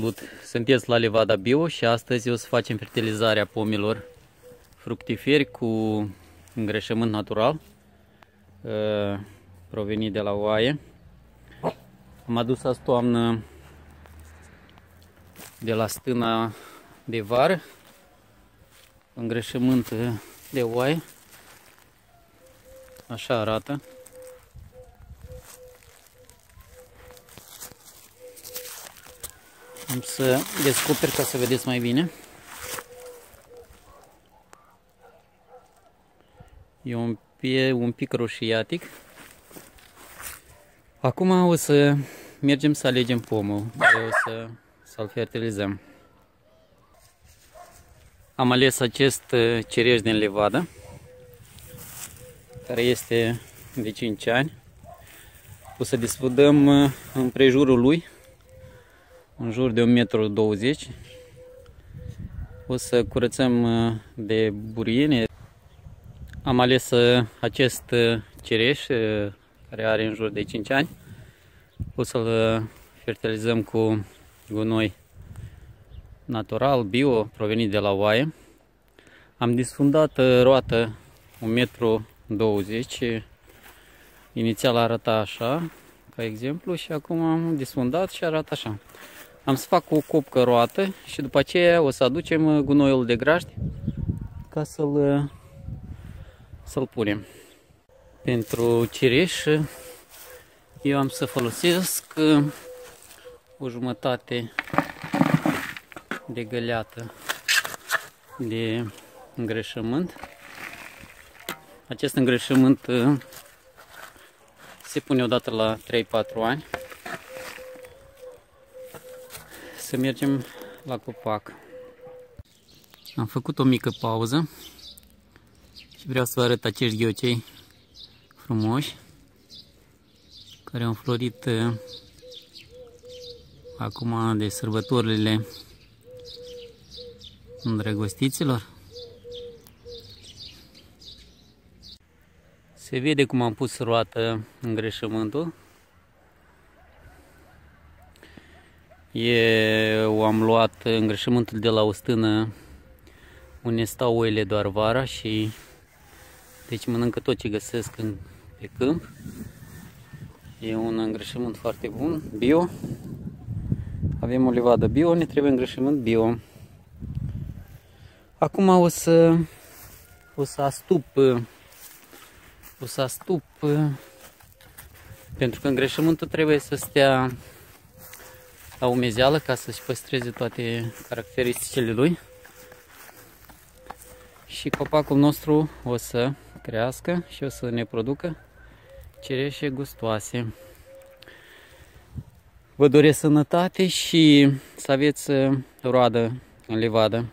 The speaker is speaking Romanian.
Salut! Sunteți la Levada Bio și astăzi o să facem fertilizarea pomilor fructiferi cu îngrășământ natural uh, provenit de la oaie. Am adus azi toamnă de la stâna de vară îngrășământ de oaie. Așa arată. Am să descoper ca să vedeți mai bine. E un, pie, un pic roșiatic. Acum o să mergem să alegem pomul, care o să, să-l fertilizăm. Am ales acest uh, cereș din levadă, care este de 5 ani. O să desfădăm uh, împrejurul lui în jur de 1,20 m. O să curățăm uh, de buriene. Am ales uh, acest uh, cereș care are în jur de 5 ani. O să-l fertilizăm cu gunoi natural, bio, provenit de la oaie. Am disfundat roată 1,20 m. Inițial arăta așa, ca exemplu, și acum am disfundat și arată așa. Am să fac o copcă roată și după aceea o să aducem uh, gunoiul de grajd ca să-l uh, să-l punem. Pentru cireș eu am să folosesc uh, o jumătate de găleată de îngrășământ. Acest îngrășământ se pune odată la 3-4 ani să mergem la copac. Am făcut o mică pauză și vreau să vă arăt acești ghiocei frumoși care au florit uh, acum de sărbătorile îndrăgostiților. Se vede cum am pus roată îngrășământul Eu am luat îngrășământul de la o stână unde stau oile doar vara și deci mănâncă tot ce găsesc în, pe câmp. E un îngrășământ foarte bun, bio. Avem o livadă bio, ne trebuie îngrășământ bio. Acum o să o să astup o să astup pentru că îngrășământul trebuie să stea la umezeală ca să-și păstreze toate caracteristicile lui. Și copacul nostru o să crească și o să ne producă cereșe gustoase. Vă doresc sănătate și să aveți roadă în livadă.